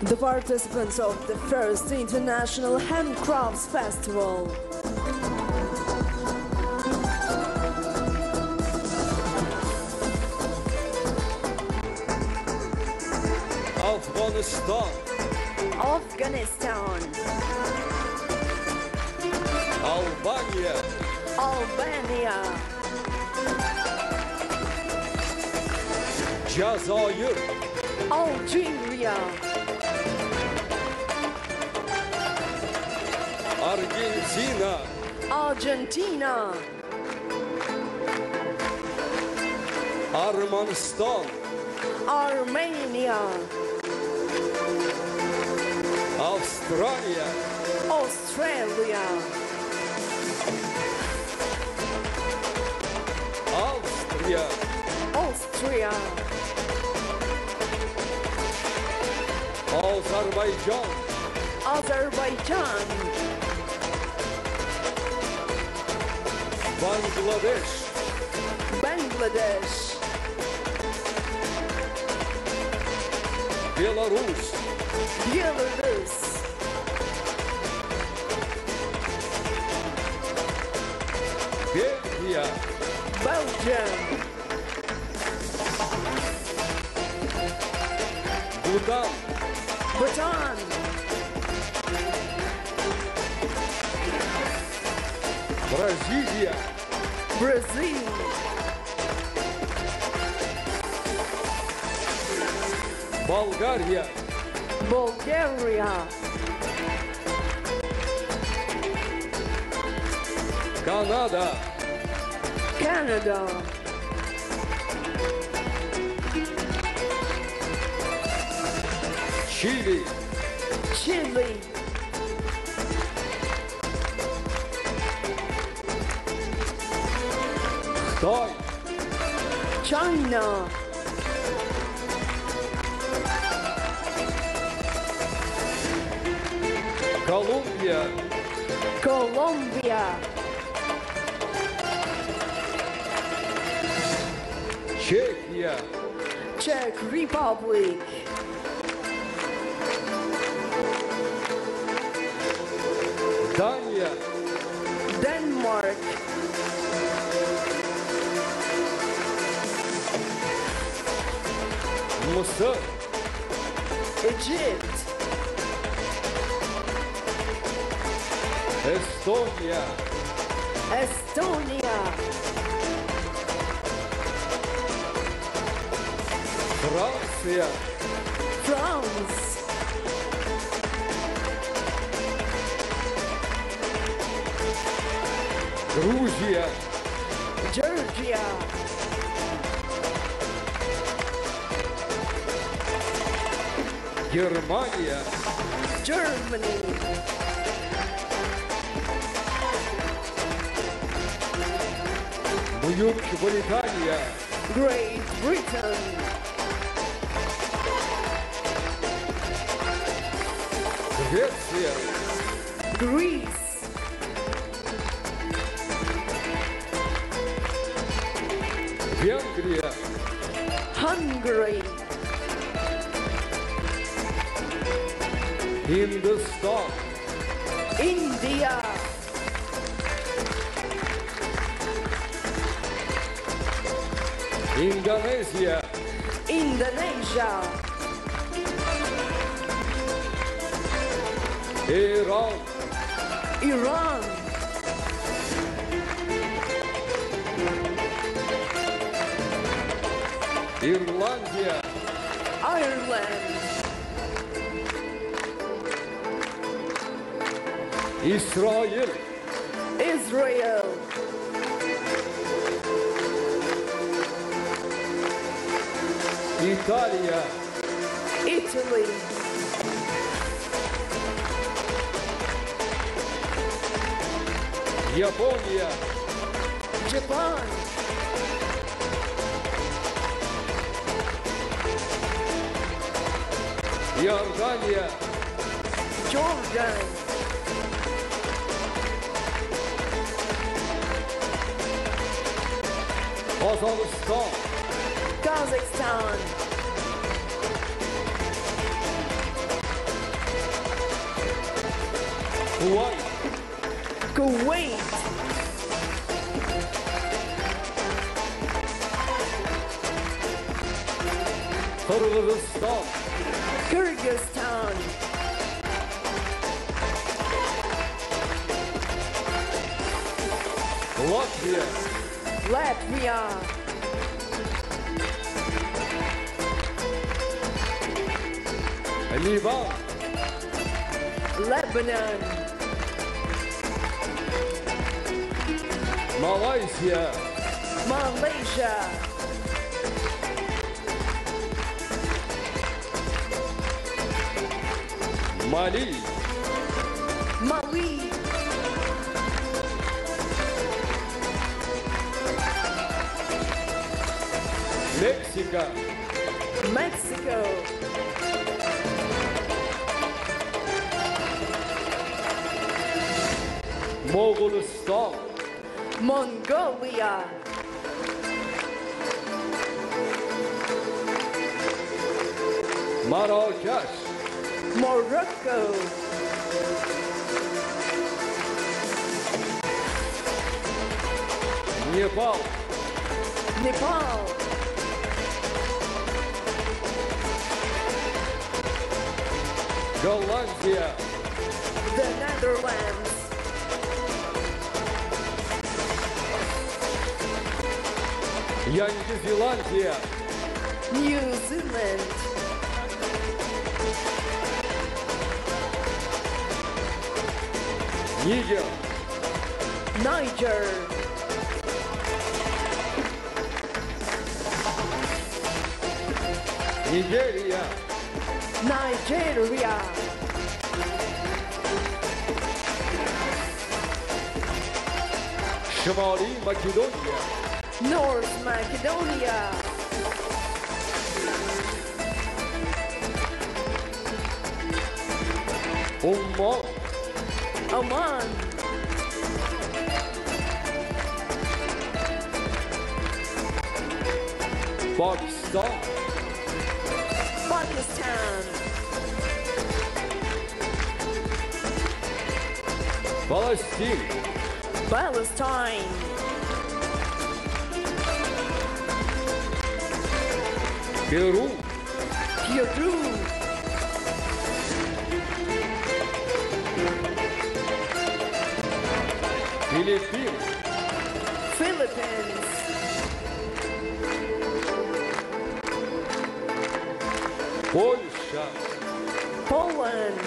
The participants of the first International Handcrafts Festival. afg'oniston Afghanistan, albaniya Albania, jazoir Algeria, argentina. Argentina, Armenia, avstraliya Australia, avstriya Austria, Azerbaijan, bangladesh. Bangladesh, belarus. Belarus, belgiya Belgium, bolgariya Bulgaria, Canada. Canada, chili Chile, xitoy China, Czech Republic, Dania. Denmark, misr Egypt, estoniya Estonia, fransiya France, gruziya Georgia, Germany, Great Britain, gretsiya Greece, vengriya Hungary, hindiston India, Indonesia. Indonesia, eron Iran, irlandiya Ireland, isroil Israel, italiya Italy, Япония, Китай. Иордания, Джордания. Казахстан, Казахстан. Кувайт. Qirg'iziston, Kyrgyzstan, Latviya, Latvia, Livan, Lebanon, Malaysia. Malaysia, Mali, Mali, Meksika, Mexico, Mo'g'uliston, Mongolia, Marokash, Morocco, go. Непал. Непал. Голландия. The Netherlands. Я New Zealand. Niger, Niger, Nigeriya, Nigeria, Shimoliy Makedoniya, North Macedonia, Oman, Pokiston, Pakistan, Palestine, Palestine, Peru, Peru, Philippines. Philippines. Polska. Poland.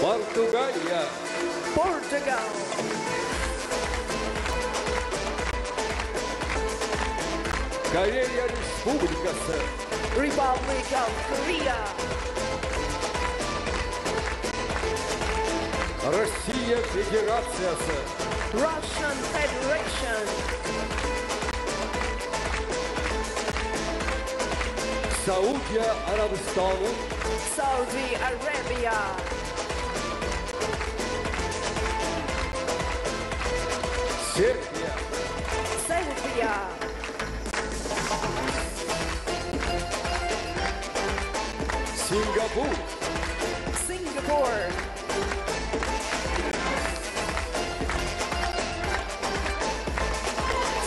Portugalia. Portugal. Republic of Korea. Россия Федерациясы, Russian Federation, Саудия Арабистаны, Saudi Arabia, Сербия, Serbia, Сингапур, Singapore.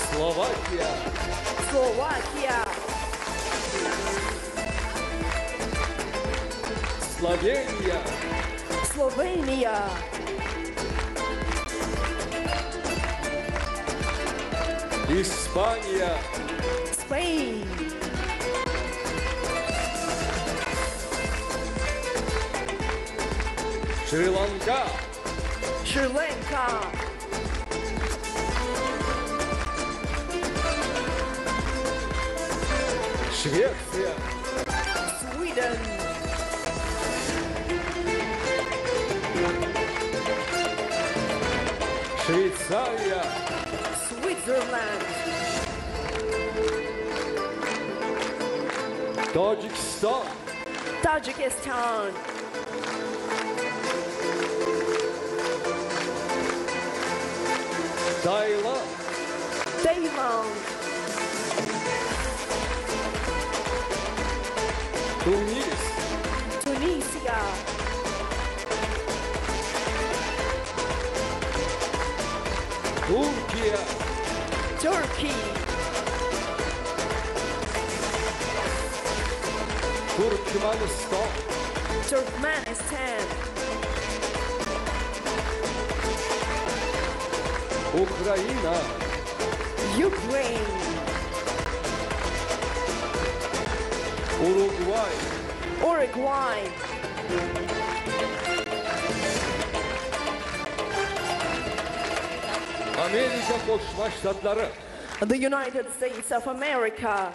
Slovakia. Slovakia. Slovenia. Slovenia. Hispania. Spain. Шри-Ланка, Sri Lanka, Швеция, Sweden, Швейцария, Switzerland, Таджикистан, Tajikistan, Stay long. Stay long. Tunis. Tunisia. Turquia. Turkey. Turkmenistan. Turkmenistan. Ukraine! Уругвай! Уругвай! Amerika Koşma The United States of America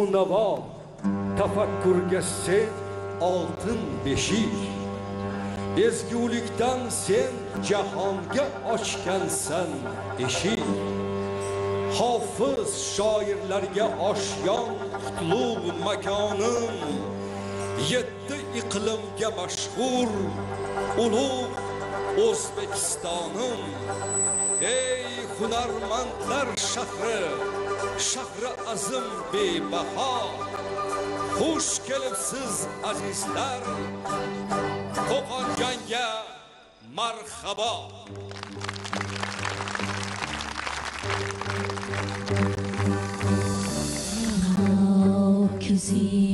nazmu navo tafakkurga sen oltin beshik ezgulikdan sen jahonga ochgansan eshik hofiz shoirlarga oshyon qutlug' makonim yetti iqlimga mashhur ulug' o'zbekistonim ey hunarmandlar shahri shahri azim bebaho xush kelibsiz azizlar qo'qon qo'qonjonga marhabo Ko'zingni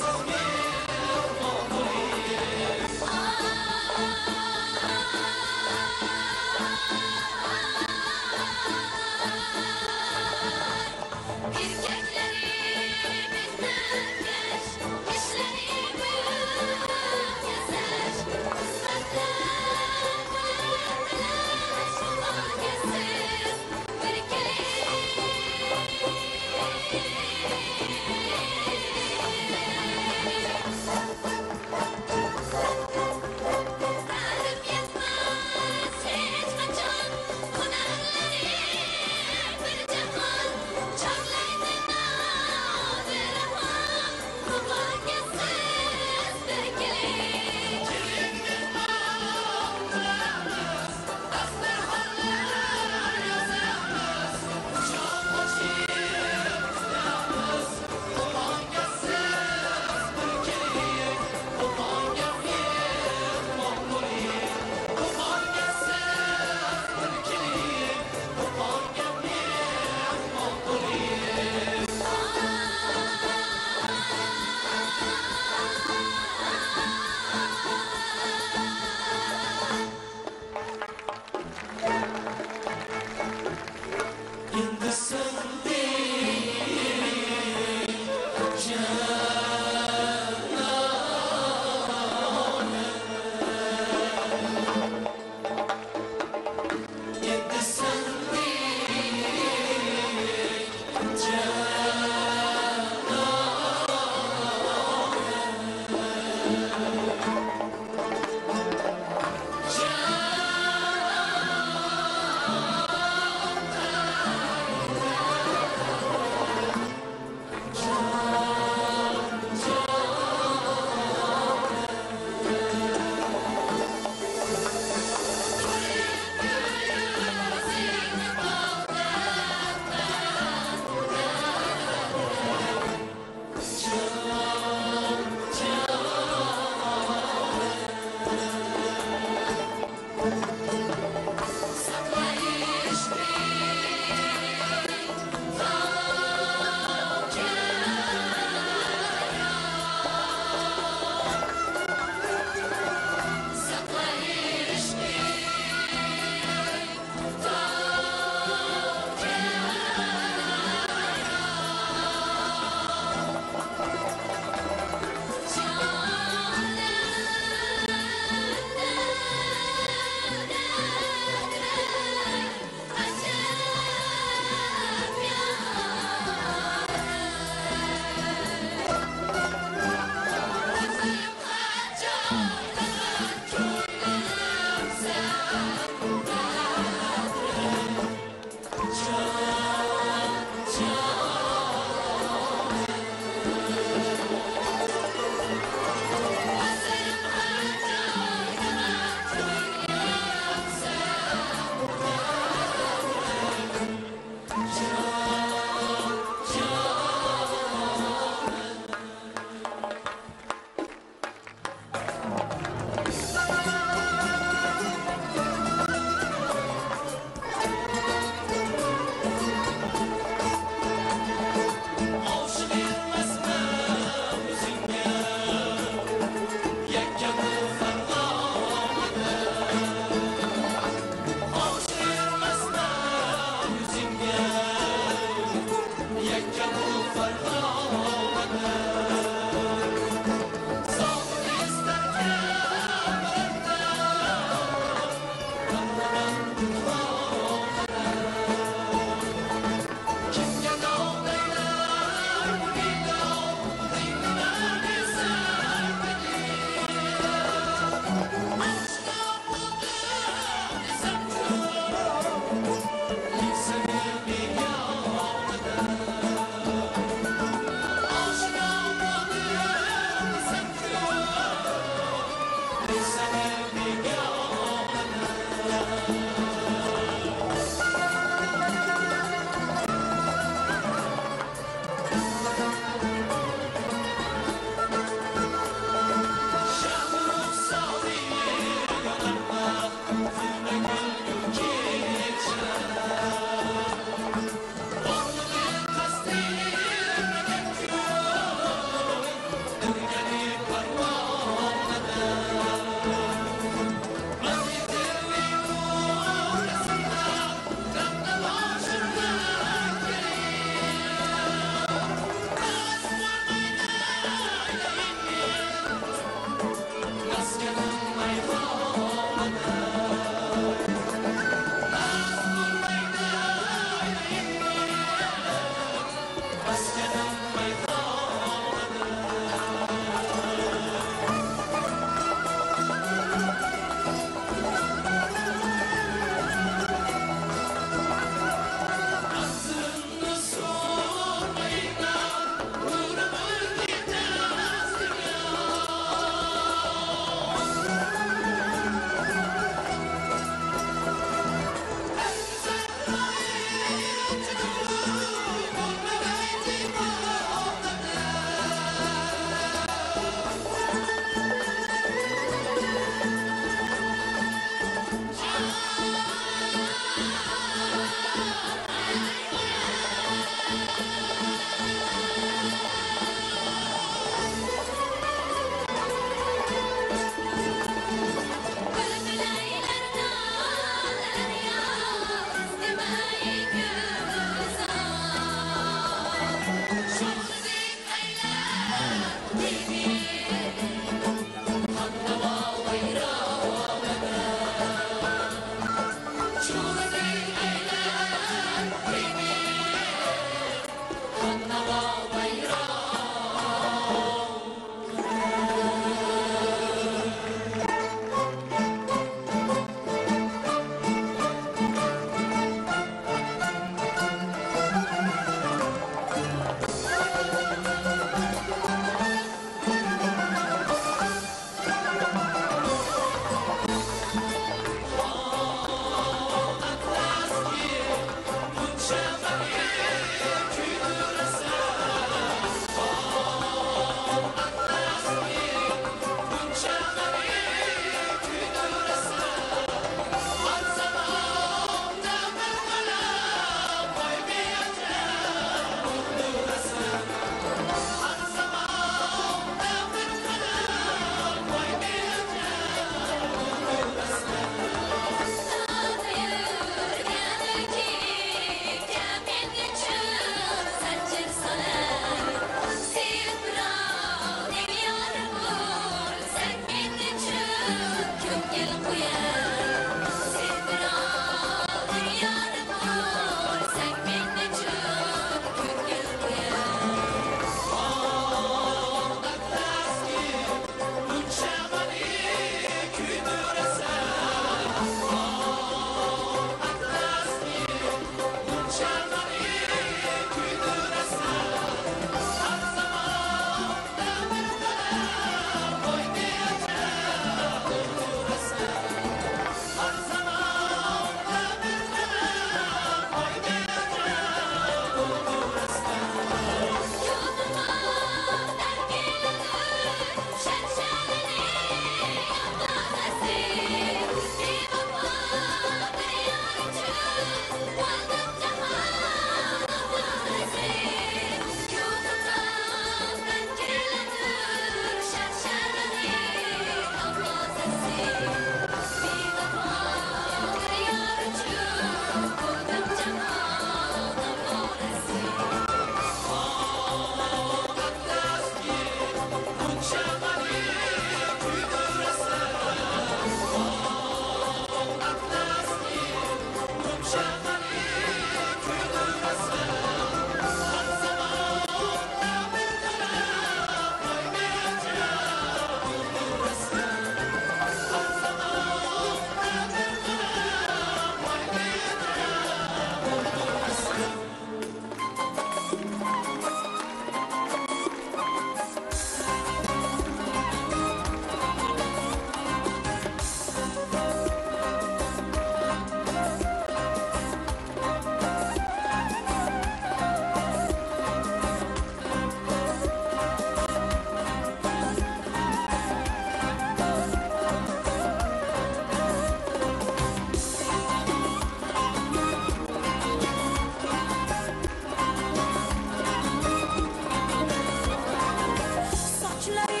much love.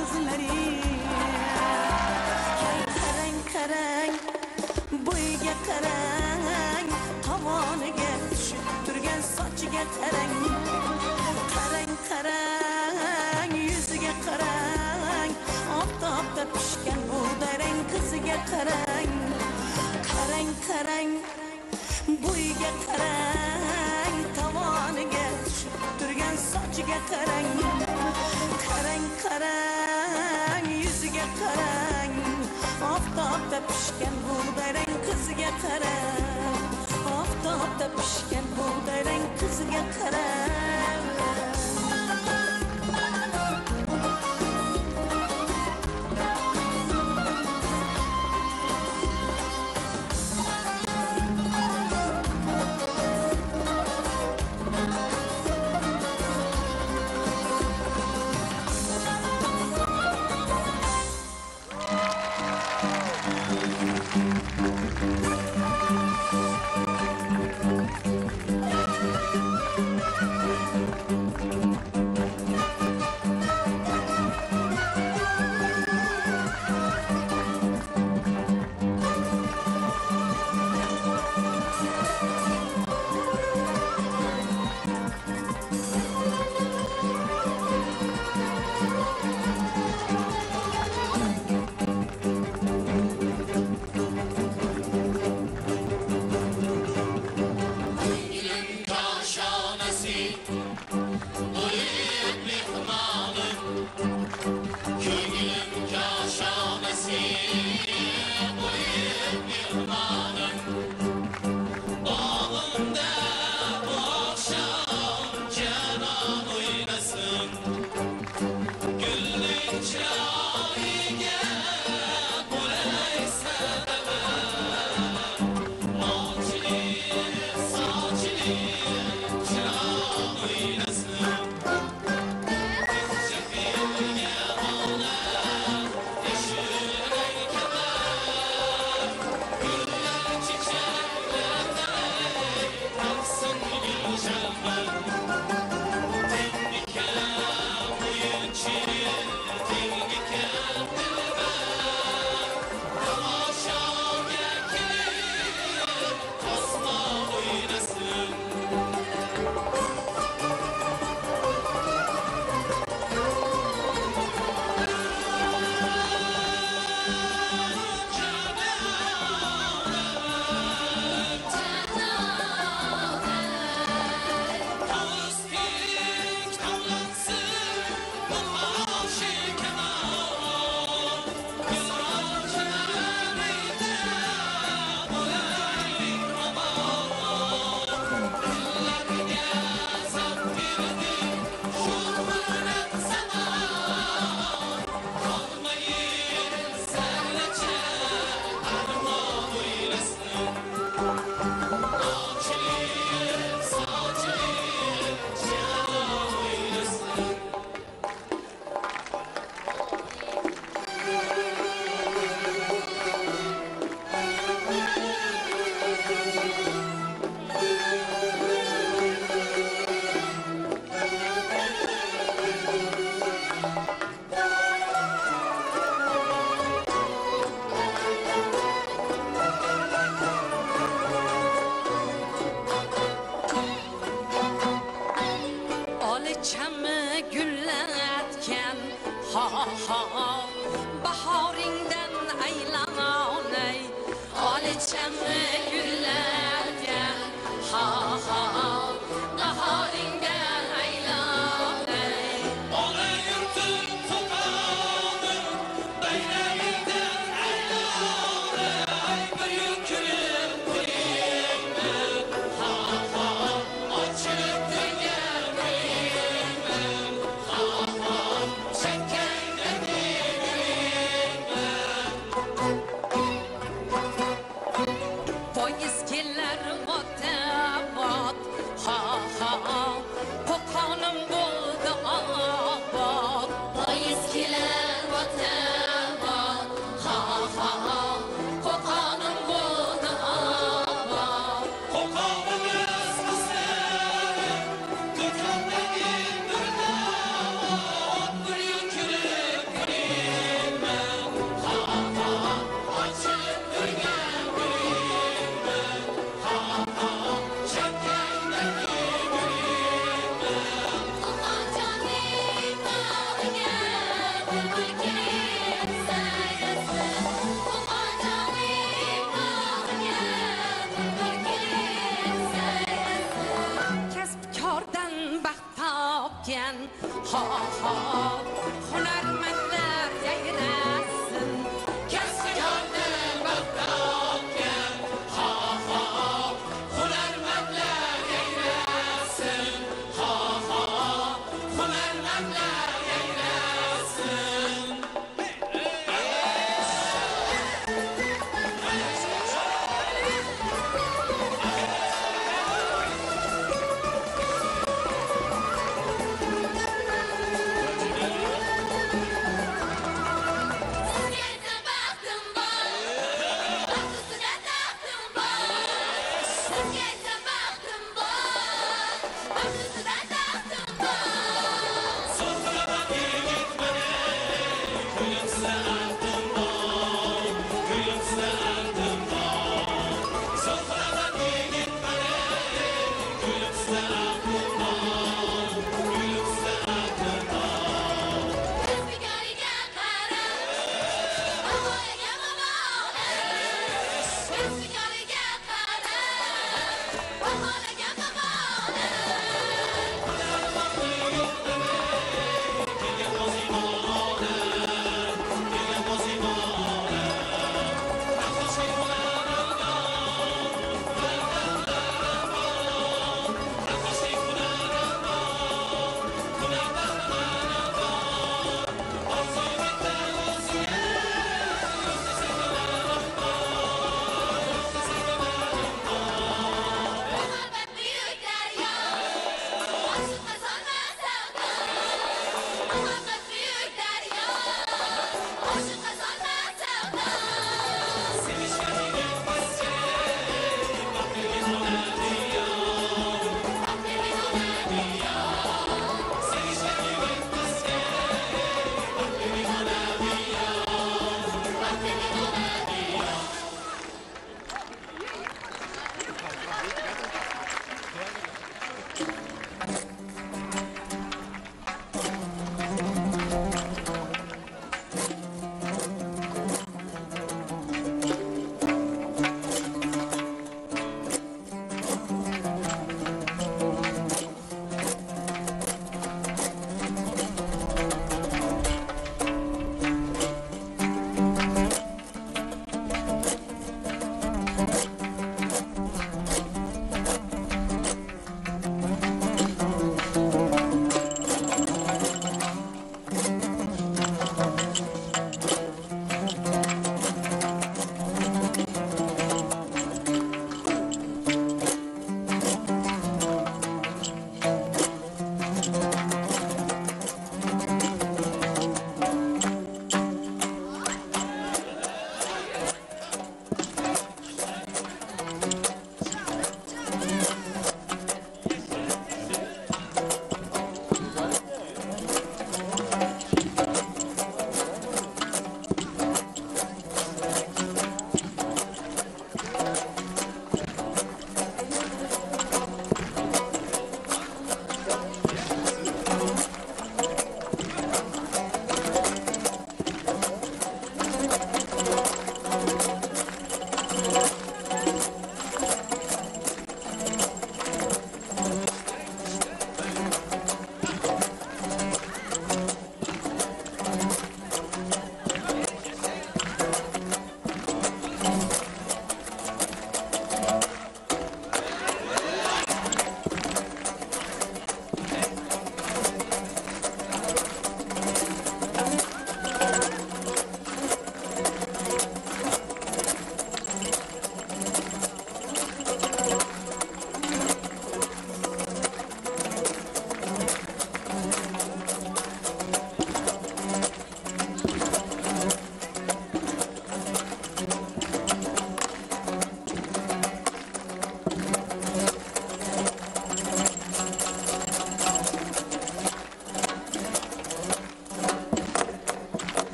kızları Kereng kereng bo'yiga qarang tovoniga tushib turgan sochiga qarang qarang qarang yuziga qarang oftobda pishgan bug'darang qiziga qarang qarang qarang bo'yiga qarang tovoniga tushib turgan sochiga qarang qarang qarang tarang oftobda pishgan bug'doyrang qizga qarang oftobda pishgan bug'doyrang qizga qarang